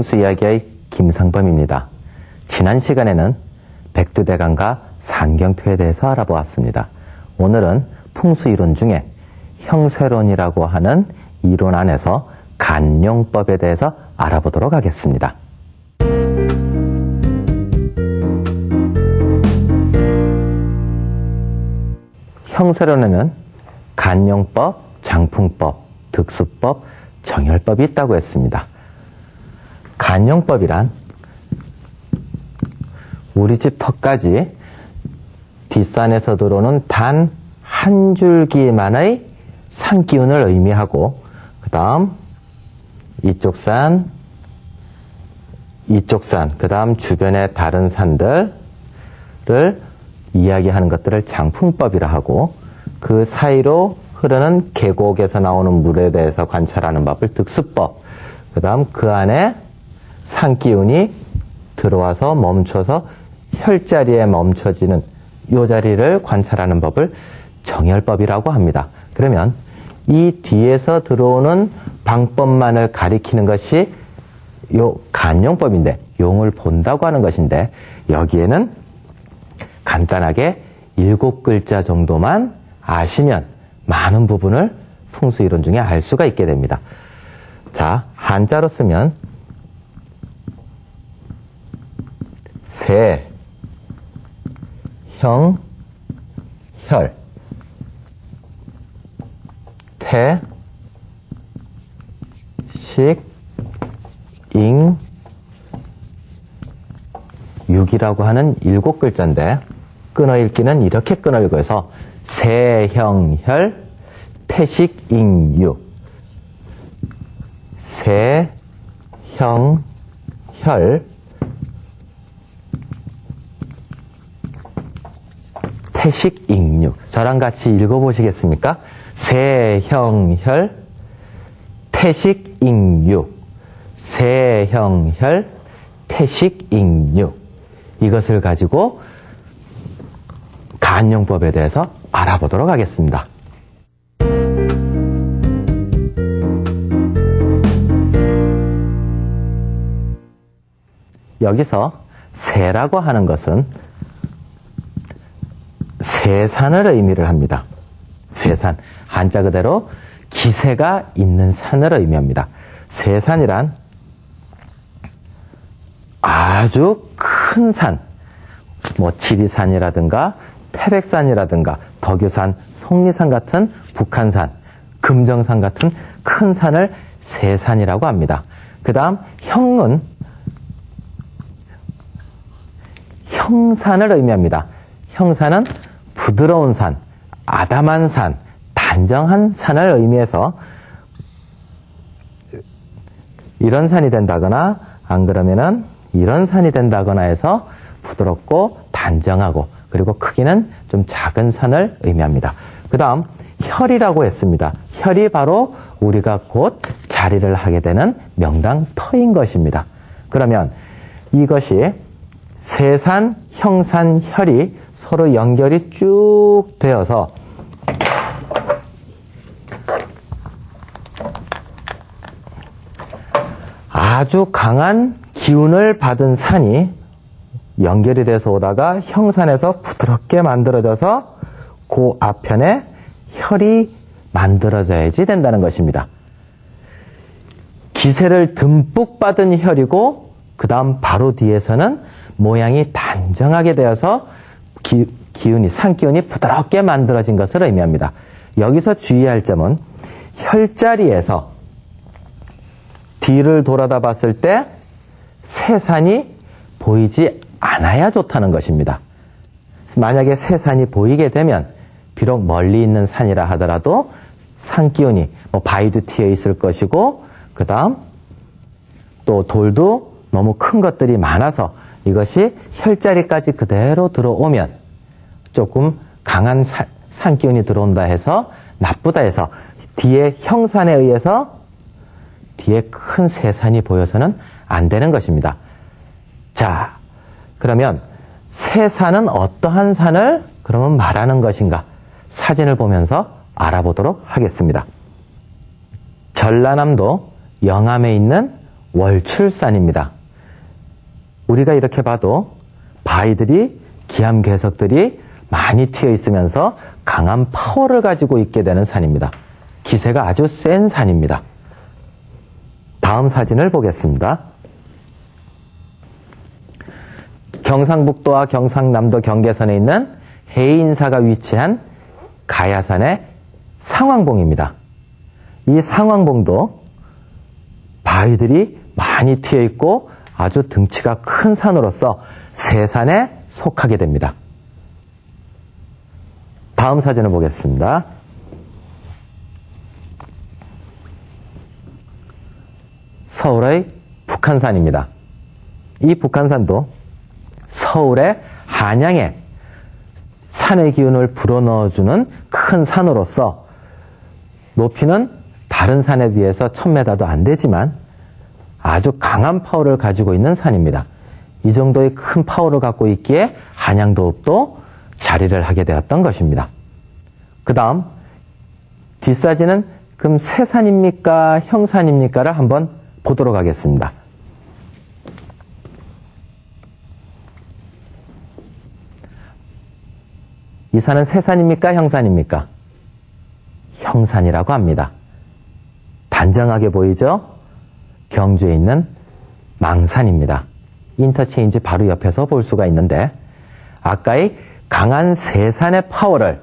풍수 이야기의 김상범입니다. 지난 시간에는 백두대간과 산경표에 대해서 알아보았습니다. 오늘은 풍수 이론 중에 형세론이라고 하는 이론 안에서 간용법에 대해서 알아보도록 하겠습니다. 형세론에는 간용법, 장풍법, 득수법, 정열법이 있다고 했습니다. 간용법이란 우리 집 턱까지 뒷산에서 들어오는 단 한 줄기만의 산기운을 의미하고 그 다음 이쪽 산, 이쪽 산, 그 다음 주변의 다른 산들을 이야기하는 것들을 장풍법이라 하고 그 사이로 흐르는 계곡에서 나오는 물에 대해서 관찰하는 법을 득수법, 그 다음 그 안에 산기운이 들어와서 멈춰서 혈자리에 멈춰지는 요 자리를 관찰하는 법을 정열법이라고 합니다. 그러면 이 뒤에서 들어오는 방법만을 가리키는 것이 요 간용법인데 용을 본다고 하는 것인데 여기에는 간단하게 일곱 글자 정도만 아시면 많은 부분을 풍수 이론 중에 알 수가 있게 됩니다. 자, 한자로 쓰면 세, 형, 혈, 태, 식, 잉, 육이라고 하는 일곱 글자인데 끊어 읽기는 이렇게 끊어 읽어서 세형혈 태식잉육. 세형혈 태식잉육 저랑 같이 읽어보시겠습니까? 세형혈 태식잉육 세형혈 태식잉육 이것을 가지고 간용법에 대해서 알아보도록 하겠습니다. 여기서 세라고 하는 것은 세산을 의미를 합니다. 세산. 한자 그대로 기세가 있는 산을 의미합니다. 세산이란 아주 큰 산, 뭐 지리산이라든가 태백산이라든가 덕유산, 속리산 같은 북한산, 금정산 같은 큰 산을 세산이라고 합니다. 그 다음 형은 형산을 의미합니다. 형산은 부드러운 산, 아담한 산, 단정한 산을 의미해서 이런 산이 된다거나 안 그러면은 이런 산이 된다거나 해서 부드럽고 단정하고 그리고 크기는 좀 작은 산을 의미합니다. 그 다음 혈이라고 했습니다. 혈이 바로 우리가 곧 자리를 하게 되는 명당 터인 것입니다. 그러면 이것이 세산, 형산, 혈이 서로 연결이 쭉 되어서 아주 강한 기운을 받은 산이 연결이 돼서 오다가 형산에서 부드럽게 만들어져서 그 앞편에 혈이 만들어져야지 된다는 것입니다. 기세를 듬뿍 받은 혈이고 그 다음 바로 뒤에서는 모양이 단정하게 되어서 기, 기운이 산기운이 부드럽게 만들어진 것을 의미합니다. 여기서 주의할 점은 혈자리에서 뒤를 돌아다 봤을 때 새산이 보이지 않아야 좋다는 것입니다. 만약에 새산이 보이게 되면 비록 멀리 있는 산이라 하더라도 산 기운이 뭐 바위도 튀어 있을 것이고 그 다음 또 돌도 너무 큰 것들이 많아서 이것이 혈자리까지 그대로 들어오면 조금 강한 산 기운이 들어온다 해서 나쁘다 해서 뒤에 형산에 의해서 뒤에 큰 새산이 보여서는 안 되는 것입니다. 자, 그러면 새산은 어떠한 산을 그러면 말하는 것인가? 사진을 보면서 알아보도록 하겠습니다. 전라남도 영암에 있는 월출산입니다. 우리가 이렇게 봐도 바위들이 기암 괴석들이 많이 튀어 있으면서 강한 파워를 가지고 있게 되는 산입니다. 기세가 아주 센 산입니다. 다음 사진을 보겠습니다. 경상북도와 경상남도 경계선에 있는 해인사가 위치한 가야산의 상황봉입니다. 이 상황봉도 바위들이 많이 튀어 있고 아주 등치가 큰 산으로서 세산에 속하게 됩니다. 다음 사진을 보겠습니다. 서울의 북한산입니다. 이 북한산도 서울의 한양에 산의 기운을 불어넣어주는 큰 산으로서 높이는 다른 산에 비해서 1000m도 안 되지만 아주 강한 파워를 가지고 있는 산입니다. 이 정도의 큰 파워를 갖고 있기에 한양도읍도 자리를 하게 되었던 것입니다. 그 다음 뒷사진은 그럼 세산입니까 형산입니까를 한번 보도록 하겠습니다. 이 산은 세산입니까 형산입니까? 형산이라고 합니다. 단정하게 보이죠? 경주에 있는 망산입니다. 인터체인지 바로 옆에서 볼 수가 있는데 아까의 강한 세산의 파워를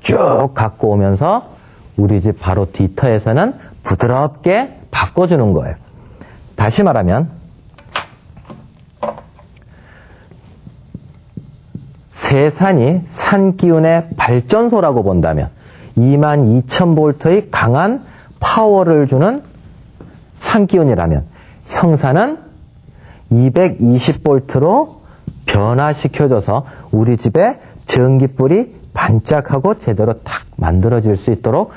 쭉 갖고 오면서 우리 집 바로 뒤터에서는 부드럽게 바꿔주는 거예요. 다시 말하면 세산이 산 기운의 발전소라고 본다면 22,000V의 강한 파워를 주는 산기운이라면 형사는 220V로 변화시켜줘서 우리 집에 전기불이 반짝하고 제대로 탁 만들어질 수 있도록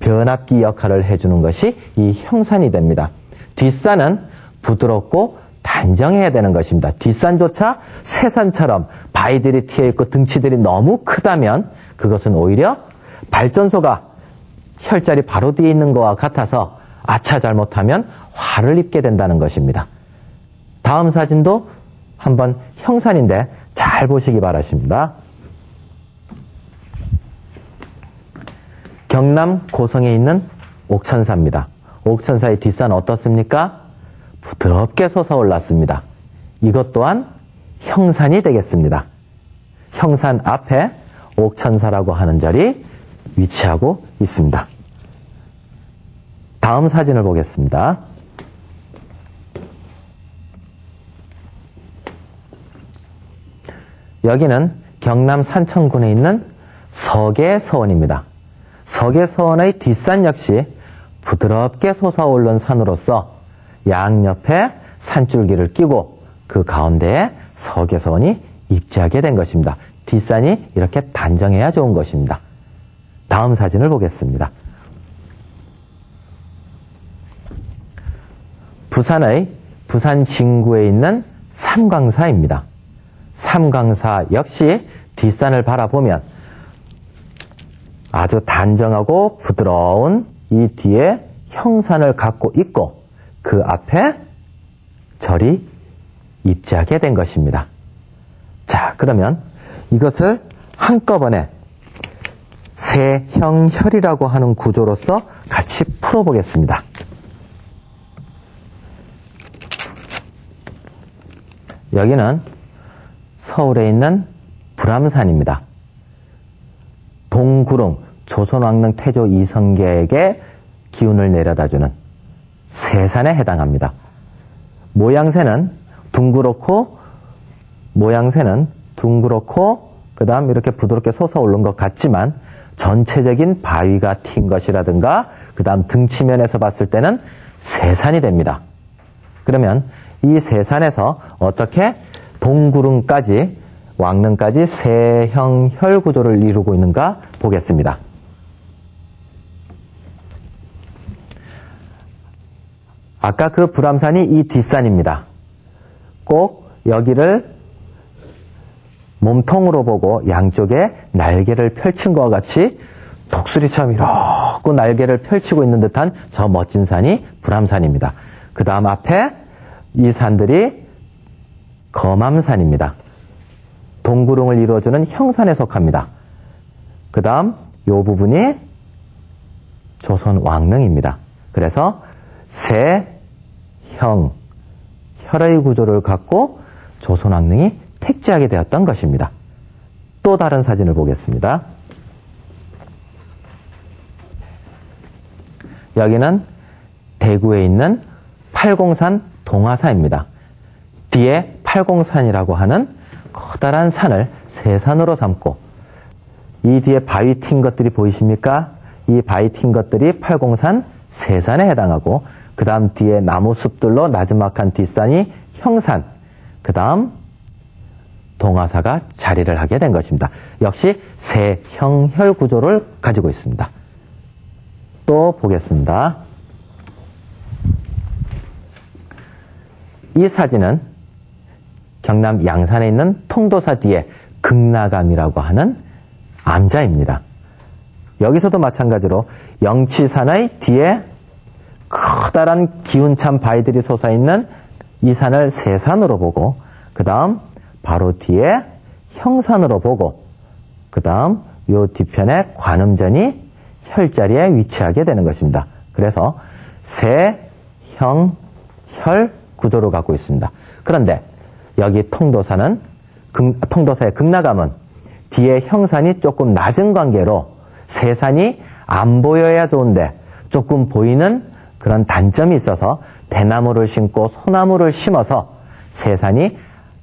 변압기 역할을 해주는 것이 이 형산이 됩니다. 뒷산은 부드럽고 단정해야 되는 것입니다. 뒷산조차 새산처럼 바위들이 튀어 있고 등치들이 너무 크다면 그것은 오히려 발전소가 혈자리 바로 뒤에 있는 것과 같아서 아차 잘못하면 화를 입게 된다는 것입니다. 다음 사진도 한번 형산인데 잘 보시기 바라십니다. 경남 고성에 있는 옥천사입니다. 옥천사의 뒷산 어떻습니까? 부드럽게 솟아올랐습니다. 이것 또한 형산이 되겠습니다. 형산 앞에 옥천사라고 하는 절이 위치하고 있습니다. 다음 사진을 보겠습니다. 여기는 경남 산천군에 있는 서계서원입니다. 서계서원의 뒷산 역시 부드럽게 솟아오른 산으로서 양옆에 산줄기를 끼고 그 가운데에 서계서원이 입지하게 된 것입니다. 뒷산이 이렇게 단정해야 좋은 것입니다. 다음 사진을 보겠습니다. 부산의 부산 진구에 있는 삼광사입니다. 삼광사 역시 뒷산을 바라보면 아주 단정하고 부드러운 이 뒤에 형산을 갖고 있고 그 앞에 절이 입지하게 된 것입니다. 자, 그러면 이것을 한꺼번에 세형혈이라고 하는 구조로서 같이 풀어보겠습니다. 여기는 서울에 있는 불암산입니다. 동구릉 조선왕릉 태조 이성계에게 기운을 내려다주는 세산에 해당합니다. 모양새는 둥그렇고 모양새는 둥그렇고 그 다음 이렇게 부드럽게 솟아오른 것 같지만 전체적인 바위가 튄 것이라든가 그 다음 등치면에서 봤을 때는 세산이 됩니다. 그러면 이 세산에서 어떻게 동구릉까지 왕릉까지 세형 혈 구조를 이루고 있는가 보겠습니다. 아까 그 불암산이 이 뒷산입니다. 꼭 여기를 몸통으로 보고 양쪽에 날개를 펼친 것과 같이 독수리처럼 이렇게 날개를 펼치고 있는 듯한 저 멋진 산이 불암산입니다. 그 다음 앞에 이 산들이 거맘산입니다. 동구릉을 이루어주는 형산에 속합니다. 그 다음 요 부분이 조선 왕릉입니다. 그래서 세, 형, 혈의 구조를 갖고 조선 왕릉이 택지하게 되었던 것입니다. 또 다른 사진을 보겠습니다. 여기는 대구에 있는 팔공산 동화사입니다. 뒤에 팔공산이라고 하는 커다란 산을 세산으로 삼고 이 뒤에 바위 튄 것들이 보이십니까? 이 바위 튄 것들이 팔공산 세산에 해당하고 그 다음 뒤에 나무 숲들로 나지막한 뒷산이 형산 그 다음 동화사가 자리를 하게 된 것입니다. 역시 세형혈 구조를 가지고 있습니다. 또 보겠습니다. 이 사진은 경남 양산에 있는 통도사 뒤에 극나감이라고 하는 암자입니다. 여기서도 마찬가지로 영치산의 뒤에 커다란 기운찬 바위들이 솟아있는 이 산을 세산으로 보고 그 다음 바로 뒤에 형산으로 보고 그 다음 요 뒤편에 관음전이 혈자리에 위치하게 되는 것입니다. 그래서 세, 형, 혈 구조를 갖고 있습니다. 그런데 여기 통도사는 통도사의 극나감은 뒤에 형산이 조금 낮은 관계로 세산이 안 보여야 좋은데 조금 보이는 그런 단점이 있어서 대나무를 심고 소나무를 심어서 세산이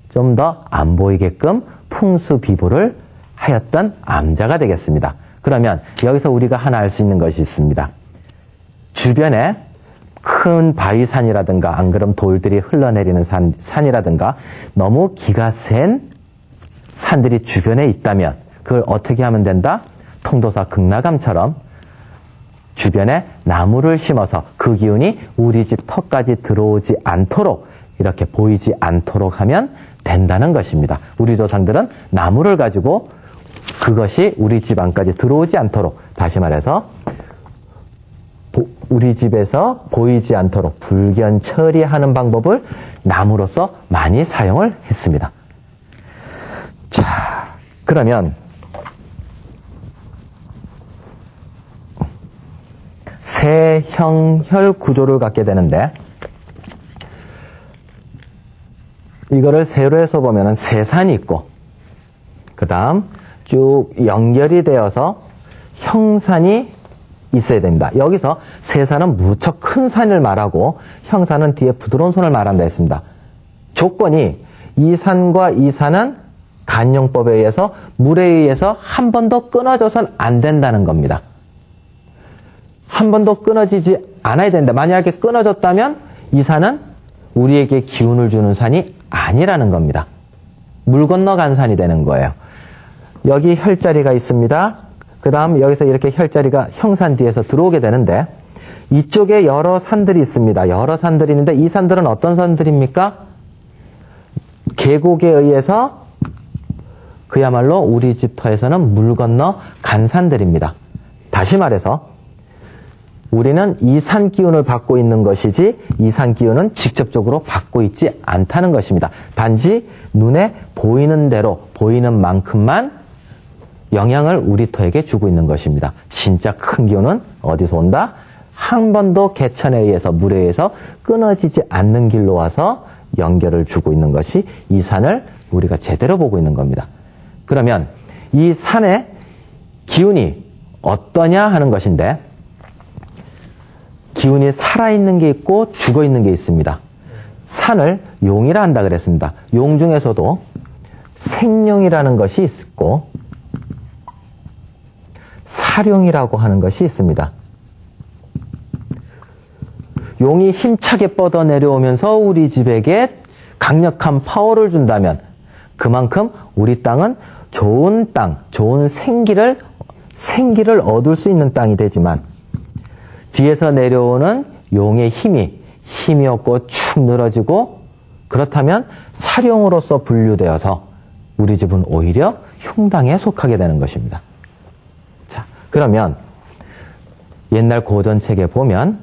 좀 더 안 보이게끔 풍수비보를 하였던 암자가 되겠습니다. 그러면 여기서 우리가 하나 알 수 있는 것이 있습니다. 주변에 큰 바위산이라든가 안 그럼 돌들이 흘러내리는 산, 산이라든가 너무 기가 센 산들이 주변에 있다면 그걸 어떻게 하면 된다? 통도사 극나감처럼 주변에 나무를 심어서 그 기운이 우리 집 턱까지 들어오지 않도록 이렇게 보이지 않도록 하면 된다는 것입니다. 우리 조상들은 나무를 가지고 그것이 우리 집 안까지 들어오지 않도록 다시 말해서 우리 집에서 보이지 않도록 불견 처리하는 방법을 나무로서 많이 사용을 했습니다. 자, 그러면 세 형혈 구조를 갖게 되는데 이거를 세로 해서 보면 세 산이 있고 그 다음 쭉 연결이 되어서 형산이 있어야 됩니다. 여기서 세산은 무척 큰 산을 말하고 형산은 뒤에 부드러운 손을 말한다 했습니다. 조건이 이 산과 이 산은 간용법에 의해서 물에 의해서 한 번도 끊어져선 안 된다는 겁니다. 한 번도 끊어지지 않아야 된다. 만약에 끊어졌다면 이 산은 우리에게 기운을 주는 산이 아니라는 겁니다. 물 건너 간 산이 되는 거예요. 여기 혈자리가 있습니다. 그 다음 여기서 이렇게 혈자리가 형산 뒤에서 들어오게 되는데 이쪽에 여러 산들이 있습니다. 여러 산들이 있는데 이 산들은 어떤 산들입니까? 계곡에 의해서 그야말로 우리 집터에서는 물 건너 간 산들입니다. 다시 말해서 우리는 이 산 기운을 받고 있는 것이지 이 산 기운은 직접적으로 받고 있지 않다는 것입니다. 단지 눈에 보이는 대로 보이는 만큼만 영향을 우리 터에게 주고 있는 것입니다. 진짜 큰 기운은 어디서 온다? 한 번도 개천에 의해서 물에 의해서 끊어지지 않는 길로 와서 연결을 주고 있는 것이 이 산을 우리가 제대로 보고 있는 겁니다. 그러면 이 산의 기운이 어떠냐 하는 것인데 기운이 살아있는 게 있고 죽어있는 게 있습니다. 산을 용이라 한다 그랬습니다. 용 중에서도 생룡이라는 것이 있고 사룡이라고 하는 것이 있습니다. 용이 힘차게 뻗어 내려오면서 우리 집에게 강력한 파워를 준다면 그만큼 우리 땅은 좋은 땅, 좋은 생기를 생기를 얻을 수 있는 땅이 되지만 뒤에서 내려오는 용의 힘이 힘이 없고 축 늘어지고 그렇다면 사룡으로서 분류되어서 우리 집은 오히려 흉당에 속하게 되는 것입니다. 그러면 옛날 고전 책에 보면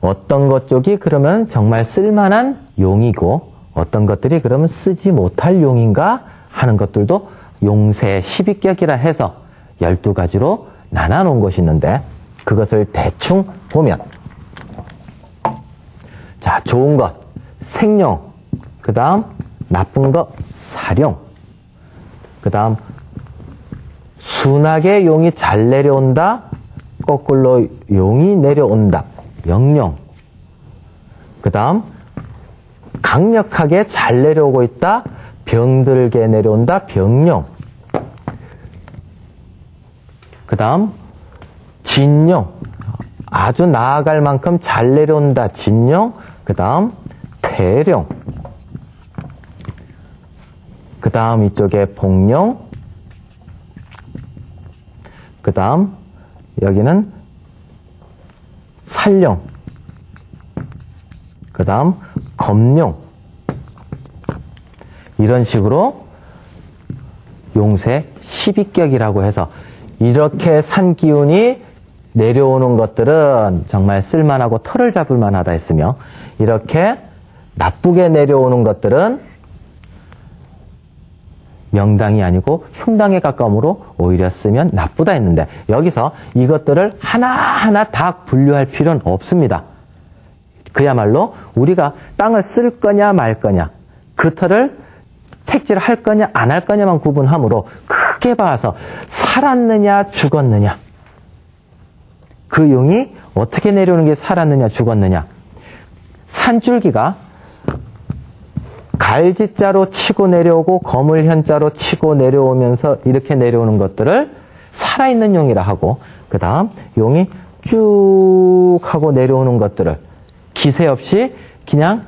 어떤 것 쪽이 그러면 정말 쓸만한 용이고 어떤 것들이 그러면 쓰지 못할 용인가 하는 것들도 용세 12격이라 해서 12가지로 나눠 놓은 것이 있는데 그것을 대충 보면 자, 좋은 것 생용 그다음 나쁜 것 사용 그다음 순하게 용이 잘 내려온다? 거꾸로 용이 내려온다. 영영. 그 다음 강력하게 잘 내려오고 있다? 병들게 내려온다? 병령 그 다음 진용 아주 나아갈 만큼 잘 내려온다. 진용 그 다음 태령. 그 다음 이쪽에 복령 그 다음 여기는 살령 그 다음 검령 이런 식으로 용세 12격이라고 해서 이렇게 산 기운이 내려오는 것들은 정말 쓸만하고 털을 잡을 만하다 했으며 이렇게 나쁘게 내려오는 것들은 명당이 아니고 흉당에 가까움으로 오히려 쓰면 나쁘다 했는데 여기서 이것들을 하나하나 다 분류할 필요는 없습니다. 그야말로 우리가 땅을 쓸 거냐 말 거냐 그 털을 택지를 할 거냐 안 할 거냐만 구분하므로 크게 봐서 살았느냐 죽었느냐 그 용이 어떻게 내려오는 게 살았느냐 죽었느냐 산줄기가 갈지자로 치고 내려오고 거물 현자로 치고 내려오면서 이렇게 내려오는 것들을 살아있는 용이라 하고 그 다음 용이 쭉 하고 내려오는 것들을 기세 없이 그냥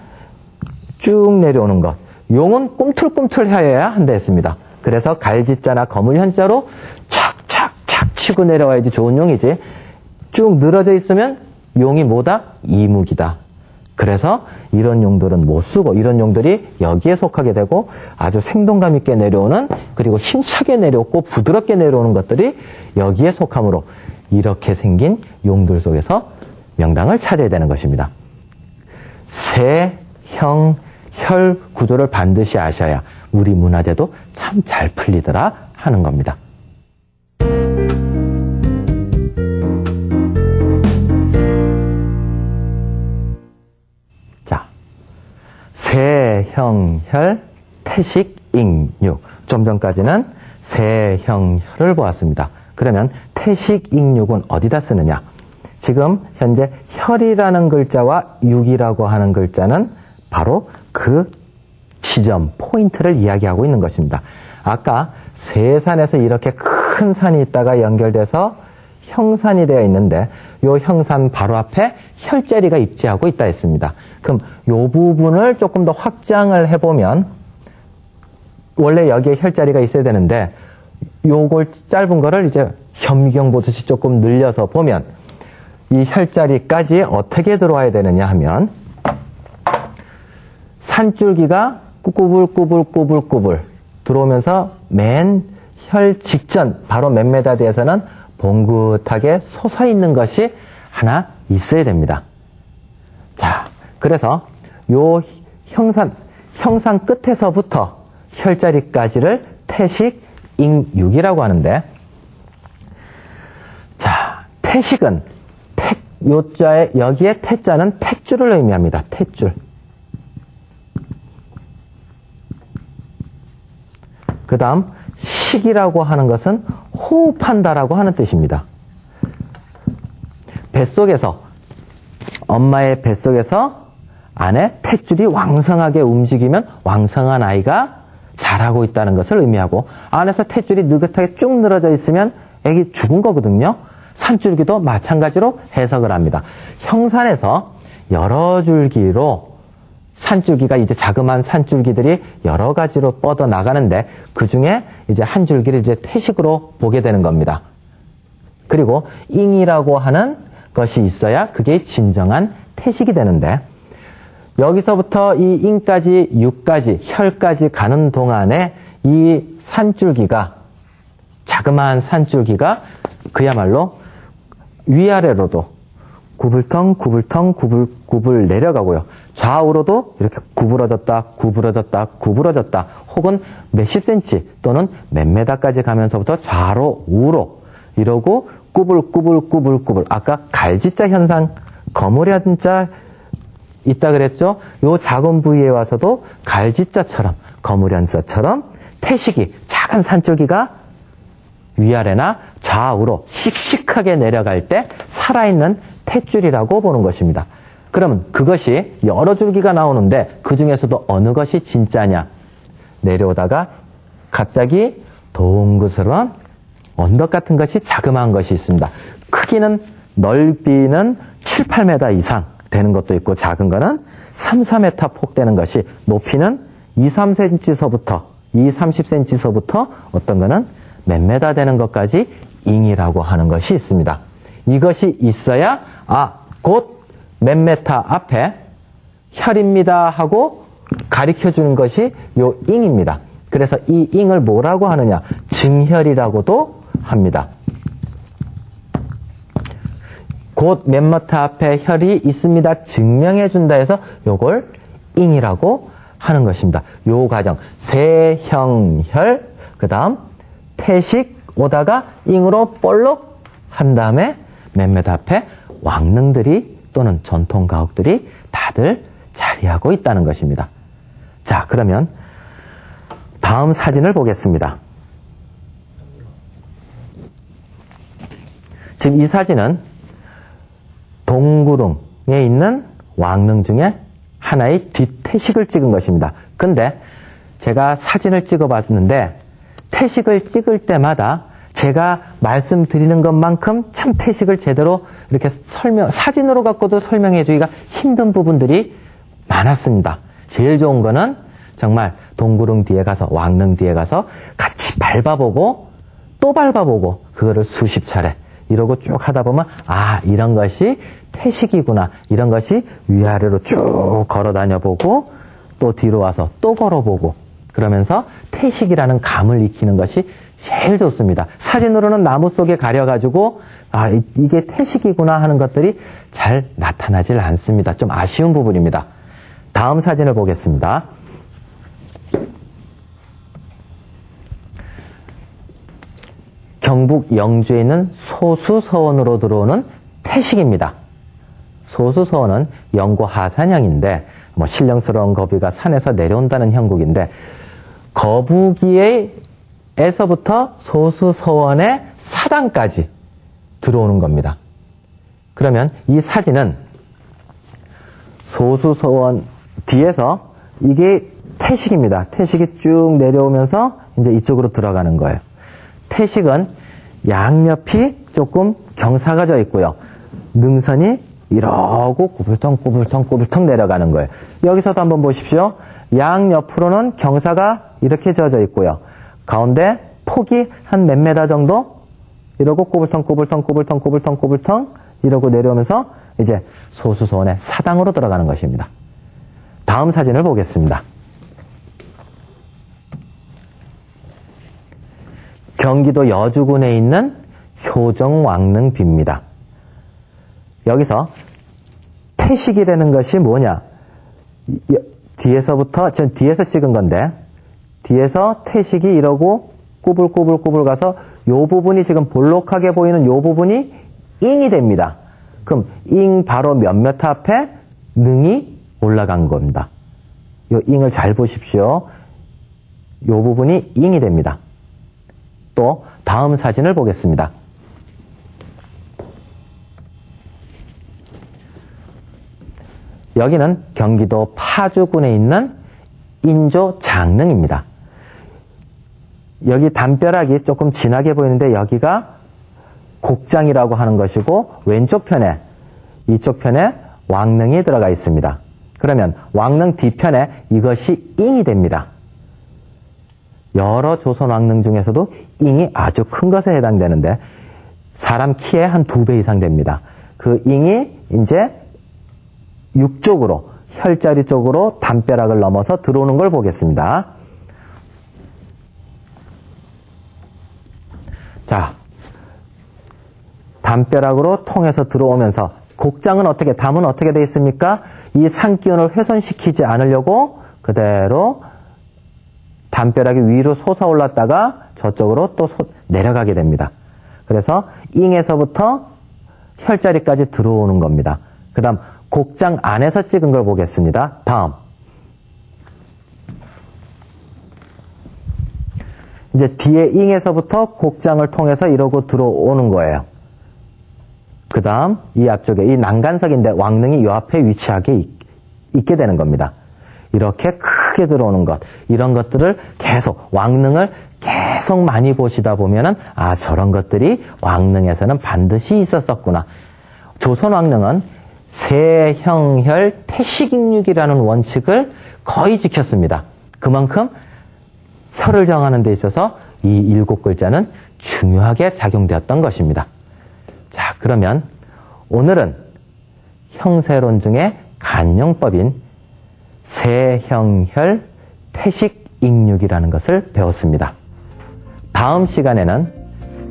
쭉 내려오는 것 용은 꿈틀꿈틀하여야 한다 했습니다. 그래서 갈지자나 거물 현자로 착착착 치고 내려와야지 좋은 용이지 쭉 늘어져 있으면 용이 뭐다? 이묵이다. 그래서 이런 용들은 못 쓰고 이런 용들이 여기에 속하게 되고 아주 생동감 있게 내려오는 그리고 힘차게 내려오고 부드럽게 내려오는 것들이 여기에 속함으로 이렇게 생긴 용들 속에서 명당을 찾아야 되는 것입니다. 세, 형, 혈 구조를 반드시 아셔야 우리 문화재도 참 잘 풀리더라 하는 겁니다. 세형혈 태식익류. 좀 전까지는 세형혈을 보았습니다. 그러면 태식익육은 어디다 쓰느냐? 지금 현재 혈이라는 글자와 육이라고 하는 글자는 바로 그 지점, 포인트를 이야기하고 있는 것입니다. 아까 세산에서 이렇게 큰 산이 있다가 연결돼서 형산이 되어 있는데 요 형산 바로 앞에 혈자리가 입지하고 있다 했습니다. 그럼 요 부분을 조금 더 확장을 해보면 원래 여기에 혈자리가 있어야 되는데 요걸 짧은 거를 이제 현미경 보듯이 조금 늘려서 보면 이 혈자리까지 어떻게 들어와야 되느냐 하면 산줄기가 꾸불꾸불꾸불꾸불 들어오면서 맨 혈 직전 바로 맨메다디에서는 봉긋하게 솟아 있는 것이 하나 있어야 됩니다. 자, 그래서 요 형산 형산 끝에서부터 혈자리까지를 태식 잉육이라고 하는데 자, 태식은 택 요자에 여기에 태자는 택줄을 의미합니다. 택줄. 그 다음 식이라고 하는 것은 호흡한다라고 하는 뜻입니다. 뱃속에서 엄마의 뱃속에서 안에 탯줄이 왕성하게 움직이면 왕성한 아이가 자라고 있다는 것을 의미하고 안에서 탯줄이 느긋하게 쭉 늘어져 있으면 애기 죽은 거거든요. 산줄기도 마찬가지로 해석을 합니다. 형산에서 여러 줄기로 산줄기가 이제 자그마한 산줄기들이 여러 가지로 뻗어 나가는데 그 중에 이제 한 줄기를 이제 태식으로 보게 되는 겁니다. 그리고 잉이라고 하는 것이 있어야 그게 진정한 태식이 되는데 여기서부터 이 잉까지 육까지 혈까지 가는 동안에 이 산줄기가 자그마한 산줄기가 그야말로 위아래로도 구불텅 구불텅 구불 구불 내려가고요. 좌우로도 이렇게 구부러졌다 구부러졌다 구부러졌다 혹은 몇십 센치 또는 몇 메다까지 가면서부터 좌로 우로 이러고 꾸불꾸불 꾸불꾸불 아까 갈지자 현상 거무련자 있다 그랬죠? 요 작은 부위에 와서도 갈지자처럼 거무련자처럼 태식이 작은 산줄기가 위아래나 좌우로 씩씩하게 내려갈 때 살아있는 탯줄이라고 보는 것입니다. 그러면 그것이 여러 줄기가 나오는데 그 중에서도 어느 것이 진짜냐? 내려오다가 갑자기 동그스러운 언덕 같은 것이 자그마한 것이 있습니다. 크기는 넓이는 7, 8m 이상 되는 것도 있고 작은 거는 3, 4m 폭 되는 것이 높이는 2, 3cm서부터 2, 30cm서부터 어떤 거는 몇 메다 되는 것까지 잉이라고 하는 것이 있습니다. 이것이 있어야 아, 곧 몇 메타 앞에 혈입니다 하고 가리켜 주는 것이 요 잉입니다. 그래서 이 잉을 뭐라고 하느냐? 증혈이라고도 합니다. 곧 맨머타 앞에 혈이 있습니다. 증명해 준다 해서 요걸 잉이라고 하는 것입니다. 요 과정 세형혈 그다음 태식 오다가 잉으로 볼록 한 다음에 맨몇 앞에 왕릉들이 또는 전통 가옥들이 다들 자리하고 있다는 것입니다. 자, 그러면 다음 사진을 보겠습니다. 지금 이 사진은 동구릉에 있는 왕릉 중에 하나의 뒷태식을 찍은 것입니다. 근데 제가 사진을 찍어 봤는데 태식을 찍을 때마다 제가 말씀드리는 것만큼 참 태식을 제대로 이렇게 설명, 사진으로 갖고도 설명해 주기가 힘든 부분들이 많았습니다. 제일 좋은 거는 정말 동구릉 뒤에 가서, 왕릉 뒤에 가서 같이 밟아보고 또 밟아보고 그거를 수십 차례 이러고 쭉 하다 보면 아, 이런 것이 태식이구나. 이런 것이 위아래로 쭉 걸어 다녀보고 또 뒤로 와서 또 걸어보고 그러면서 태식이라는 감을 익히는 것이 제일 좋습니다. 사진으로는 나무 속에 가려가지고 아 이게 태식이구나 하는 것들이 잘 나타나질 않습니다. 좀 아쉬운 부분입니다. 다음 사진을 보겠습니다. 경북 영주에 있는 소수서원으로 들어오는 태식입니다. 소수서원은 영구 하산형인데 뭐 신령스러운 거비가 산에서 내려온다는 형국인데 거북이 에서부터 소수 서원의 사당까지 들어오는 겁니다. 그러면 이 사진은 소수 서원 뒤에서 이게 태식입니다. 태식이 쭉 내려오면서 이제 이쪽으로 들어가는 거예요. 태식은 양옆이 조금 경사가 져 있고요. 능선이 이러고 꾸불텅 내려가는 거예요. 여기서도 한번 보십시오. 양옆으로는 경사가 이렇게 져져 있고요. 가운데 폭이 한 몇 메다 정도 이러고 꾸불텅 꾸불텅 꾸불텅 꾸불텅 꾸불텅 이러고 내려오면서 이제 소수소원의 사당으로 들어가는 것입니다. 다음 사진을 보겠습니다. 경기도 여주군에 있는 효정왕릉비입니다. 여기서 태식이라는 것이 뭐냐? 뒤에서부터, 전 뒤에서 찍은 건데, 뒤에서 태식이 이러고 꾸불꾸불꾸불 가서 요 부분이 지금 볼록하게 보이는 요 부분이 잉이 됩니다. 그럼 잉 바로 몇몇 앞에 능이 올라간 겁니다. 요 잉을 잘 보십시오. 요 부분이 잉이 됩니다. 또 다음 사진을 보겠습니다. 여기는 경기도 파주군에 있는 인조 장릉입니다. 여기 담벼락이 조금 진하게 보이는데 여기가 곡장이라고 하는 것이고 왼쪽 편에 이쪽 편에 왕릉이 들어가 있습니다. 그러면 왕릉 뒤편에 이것이 잉이 됩니다. 여러 조선 왕릉 중에서도 잉이 아주 큰 것에 해당되는데 사람 키에 한두 배 이상 됩니다. 그 잉이 이제 육쪽으로 혈자리 쪽으로 담벼락을 넘어서 들어오는 걸 보겠습니다. 자, 담벼락으로 통해서 들어오면서 곡장은 어떻게 담은 어떻게 되어 있습니까? 이 상기운을 훼손시키지 않으려고 그대로 담벼락이 위로 솟아올랐다가 저쪽으로 또 솟- 내려가게 됩니다. 그래서 잉에서부터 혈자리까지 들어오는 겁니다. 그 다음 곡장 안에서 찍은 걸 보겠습니다. 다음 이제 뒤에 잉에서부터 곡장을 통해서 이러고 들어오는 거예요. 그 다음 이 앞쪽에 이 난간석인데 왕릉이 이 앞에 위치하게 있, 있게 되는 겁니다. 이렇게 크게 들어오는 것 이런 것들을 계속 왕릉을 계속 많이 보시다 보면은 아 저런 것들이 왕릉에서는 반드시 있었었구나. 조선 왕릉은 세형혈 태식익육이라는 원칙을 거의 지켰습니다. 그만큼 혈을 정하는 데 있어서 이 일곱 글자는 중요하게 작용되었던 것입니다. 자, 그러면 오늘은 형세론 중에 간용법인 세형혈 태식익육이라는 것을 배웠습니다. 다음 시간에는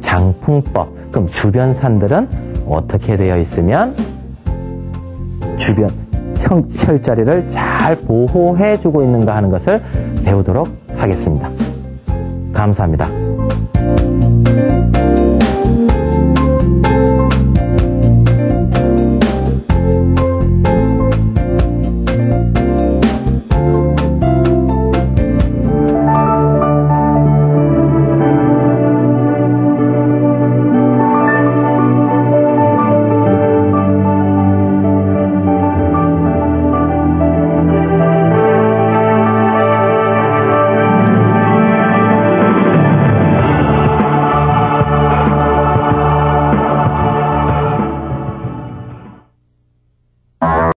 장풍법, 그럼 주변 산들은 어떻게 되어 있으면 주변 형, 혈자리를 잘 보호해 주고 있는가 하는 것을 배우도록 하겠습니다. 감사합니다.